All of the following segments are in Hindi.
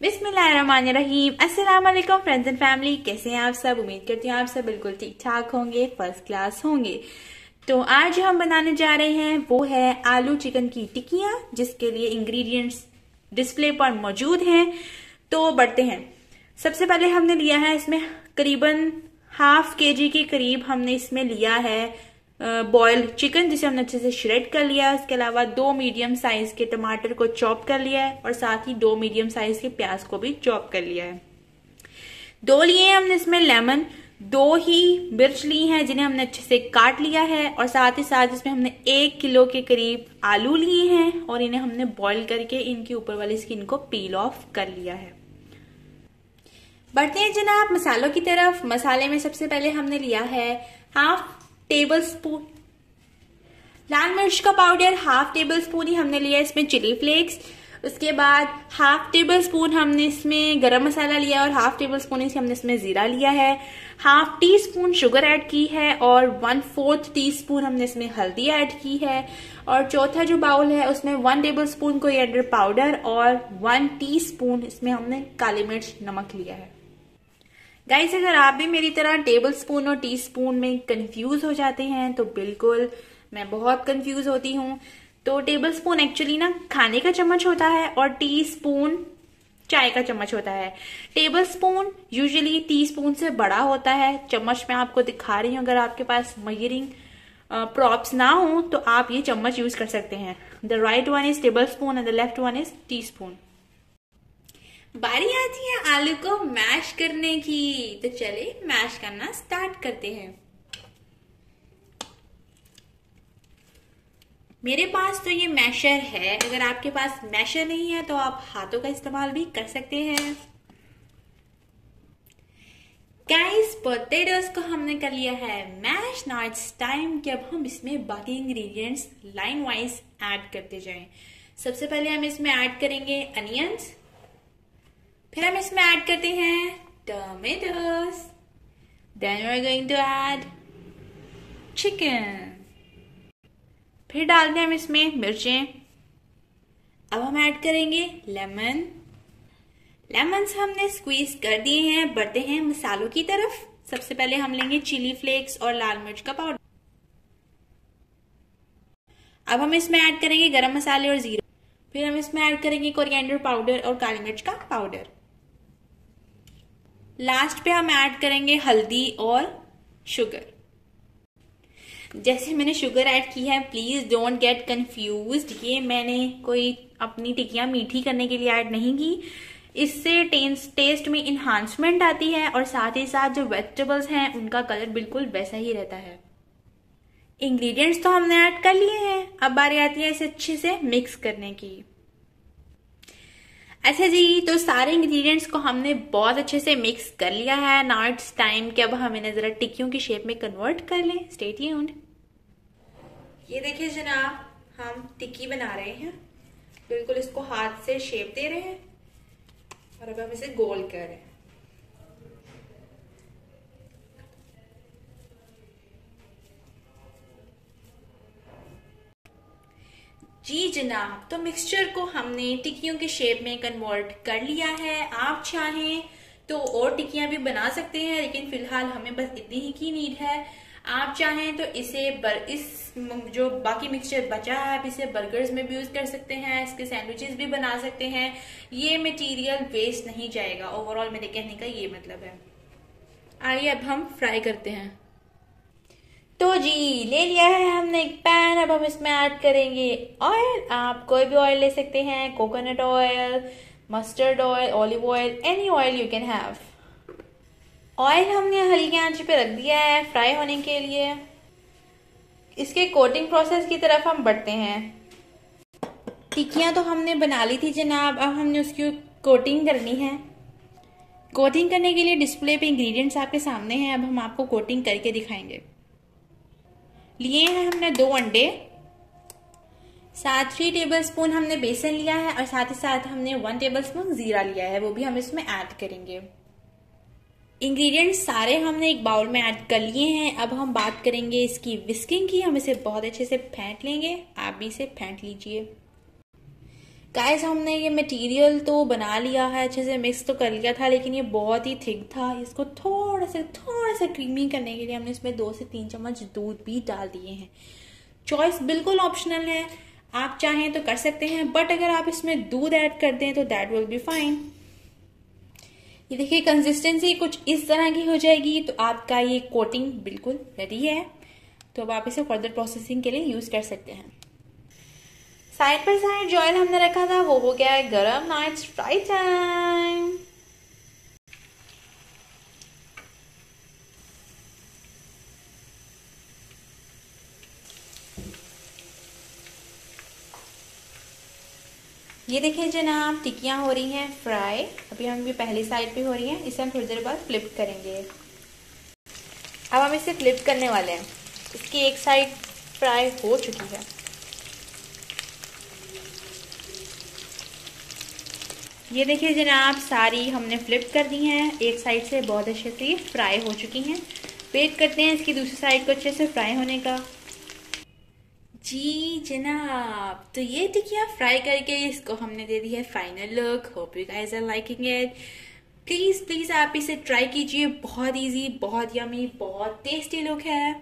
बिस्मिल्लाहिर्रहमानिर्रहीम। अस्सलाम वालेकुम फ्रेंड्स एंड फैमिली कैसे हैं आप सब? उम्मीद करती हूँ आप सब बिल्कुल ठीक ठाक होंगे फ़र्स्ट क्लास होंगे। तो आज जो हम बनाने जा रहे हैं, वो है आलू चिकन की टिक्कियाँ, जिसके लिए इंग्रेडिएंट्स डिस्प्ले पर मौजूद हैं। तो बढ़ते हैं। सबसे पहले हमने लिया है इसमें करीबन हाफ़ के जी के करीब हमने इसमें लिया है बॉइल्ड चिकन जिसे हमने अच्छे से श्रेड कर लिया इसके अलावा दो मीडियम साइज़ के टमाटर को चॉप कर लिया है और साथ ही दो मीडियम साइज़ के प्याज को भी चॉप कर लिया है। दो लिए हमने इसमें लेमन दो ही मिर्च ली हैं जिन्हें हमने अच्छे से काट लिया है और साथ ही साथ इसमें हमने एक किलो के करीब आलू लिए हैं और इन्हें हमने बॉईल करके इनके ऊपर वाली स्किन को पील ऑफ़ कर लिया है। बढ़ते हैं जनाब मसालों की तरफ़। मसाले में सबसे पहले हमने लिया है हाफ़ टेबल स्पून लाल मिर्च का पाउडर हाफ़ टेबल स्पून ही हमने लिया इसमें चिली फ्लेक्स उसके बाद हाफ़ टेबल स्पून हमने इसमें गरम मसाला लिया और हाफ़ टेबल स्पून इसे हमने इसमें जीरा लिया है. Half teaspoon sugar add की है और वन फोर्थ टी स्पून हमने इसमें हल्दी ऐड की है. और चौथा जो बाउल है उसमें one tablespoon coriander powder और वन टी स्पून इसमें हमने काली मिर्च नमक लिया है. गाइस अगर आप भी मेरी तरह टेबल स्पून और टी स्पून में कंफ्यूज हो जाते हैं तो बिल्कुल मैं बहुत कंफ्यूज होती हूँ। तो टेबल स्पून एक्चुअली ना खाने का चम्मच होता है और टी स्पून चाय का चम्मच होता है। Tablespoon usually teaspoon से बड़ा होता है। चम्मच मैं आपको दिखा रही हूँ, अगर आपके पास मयरिंग प्रॉप्स ना हो तो आप ये चम्मच यूज़ कर सकते हैं। The right one is tablespoon and the left one is teaspoon बारी आती है आलू को मैश करने की। तो चले मैश करना स्टार्ट करते हैं। मेरे पास तो ये मैशर है। अगर आपके पास मैशर नहीं है तो आप हाथों का इस्तेमाल भी कर सकते हैं। गाइस पोटेटोज को हमने कर लिया है मैश नाउ इट्स टाइम कि अब हम इसमें बाकी इंग्रेडिएंट्स लाइन वाइज ऐड करते जाएँ। सबसे पहले हम इसमें ऐड करेंगे अनियंस फिर हम इसमें ऐड करते हैं tomatoes then we are going to add chicken फिर डालते हैं हम इसमें मिर्चें. अब हम ऐड करेंगे लेमन लेमन हमने स्क्वीज कर दिए हैं, बढ़ते हैं मसालों की तरफ़. सबसे पहले हम लेंगे चिली फ्लेक्स और लाल मिर्च का पाउडर अब हम इसमें ऐड करेंगे गरम मसाले और जीरा. फिर हम इसमें ऐड करेंगे कोरिएंडर पाउडर और काली मिर्च का पाउडर लास्ट पे हम ऐड करेंगे हल्दी और शुगर। जैसे मैंने शुगर ऐड की है प्लीज़ डोंट गेट कंफ्यूज ये मैंने कोई अपनी टिक्कियाँ मीठी करने के लिए ऐड नहीं की। इससे टेस्ट में इन्हांसमेंट आती है और साथ ही साथ जो वेजिटेबल्स हैं, उनका कलर बिल्कुल वैसा ही रहता है। इंग्रेडिएंट्स तो हमने ऐड कर लिए हैं। अब बारी आती है इसे अच्छे से मिक्स करने की। अच्छा जी तो सारे इंग्रेडिएंट्स को हमने बहुत अच्छे से मिक्स कर लिया है। नाउ इट्स टाइम कि अब हम इन्हें जरा टिक्कियों की शेप में कन्वर्ट कर लें। स्टे ट्यून्ड ये देखिए जनाब, हम टिक्की बना रहे हैं। बिल्कुल इसको हाथ से शेप दे रहे हैं। और अब हम इसे गोल कर रहे हैं। जी जनाब तो मिक्सचर को हमने टिक्कियों के शेप में कन्वर्ट कर लिया है। आप चाहें तो और टिक्कियाँ भी बना सकते हैं लेकिन फ़िलहाल हमें बस इतनी ही की नीड है। आप चाहें तो इसे बर, इस जो बाकी मिक्सचर बचा है आप इसे बर्गर्स में भी यूज़ कर सकते हैं इसके सैंडविचेस भी बना सकते हैं। ये मटेरियल वेस्ट नहीं जाएगा। ओवरऑल मेरे कहने का ये मतलब है। आइए अब हम फ्राई करते हैं। तो जी, ले लिया है हमने एक पैन अब हम इसमें ऐड करेंगे ऑयल आप कोई भी ऑयल ले सकते हैं coconut oil mustard oil olive oil any oil you can have oil हमने हल्की आँच पे रख दिया है फ्राई होने के लिए. इसके कोटिंग प्रोसेस की तरफ़ हम बढ़ते हैं. टिक्कियाँ तो हमने बना ली थी जनाब, अब हमने उसकी कोटिंग करनी है. कोटिंग करने के लिए डिस्प्ले पे इंग्रेडिएंट्स आपके सामने हैं, अब हम आपको कोटिंग करके दिखाएँगे. लिए हैं हमने दो अंडे। साथ थ्री टेबल स्पून हमने बेसन लिया है और साथ ही साथ हमने वन टेबल स्पून जीरा लिया है, वो भी हम इसमें ऐड करेंगे। इंग्रेडिएंट्स सारे हमने एक बाउल में ऐड कर लिए हैं। अब हम बात करेंगे इसकी विस्किंग की। हम इसे बहुत अच्छे से फेंट लेंगे। आप भी इसे फेंट लीजिए। गाइस हमने ये मटेरियल तो बना लिया है, अच्छे से मिक्स तो कर लिया था, लेकिन ये बहुत ही थिक था। इसको थोड़ा सा थोड़ा सा क्रीमी करने के लिए हमने इसमें दो से तीन चम्मच दूध भी डाल दिए हैं। चॉइस बिल्कुल ऑप्शनल है। आप चाहें तो कर सकते हैं बट अगर आप इसमें दूध ऐड कर दें तो दैट विल बी फाइन ये देखिए कंसिस्टेंसी कुछ इस तरह की हो जाएगी तो आपका ये कोटिंग बिल्कुल रेडी है। तो अब आप इसे फर्दर प्रोसेसिंग के लिए यूज़ कर सकते हैं। साइड पर साइड जो ऑयल हमने रखा था, वो हो गया है गरम नाइट्स फ्राई टाइम ये देखिए जनाब, टिक्कियाँ हो रही हैं फ्राई अभी हम भी पहली साइड पे हो रही हैं, इसे हम थोड़ी देर बाद फ्लिप करेंगे. अब हम इसे फ्लिप करने वाले हैं. इसकी एक साइड फ्राई हो चुकी है. ये देखिए जनाब, सारी हमने फ्लिप कर दी हैं। एक साइड से बहुत अच्छे से फ्राई हो चुकी हैं। वेट करते हैं इसकी दूसरी साइड को अच्छे से फ्राई होने का। जी जनाब तो ये टिकिया फ्राई करके इसको हमने दे दी है final look hope you guys are liking it please please आप इसे ट्राई कीजिए। बहुत इजी बहुत यमी बहुत टेस्टी लुक है।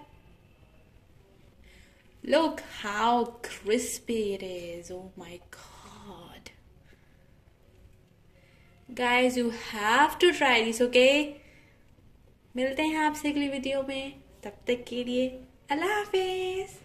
Look how crispy it is oh my God guys you have to try this okay मिलते हैं आपसे अगली वीडियो में। तब तक के लिए अल्लाह हाफिज।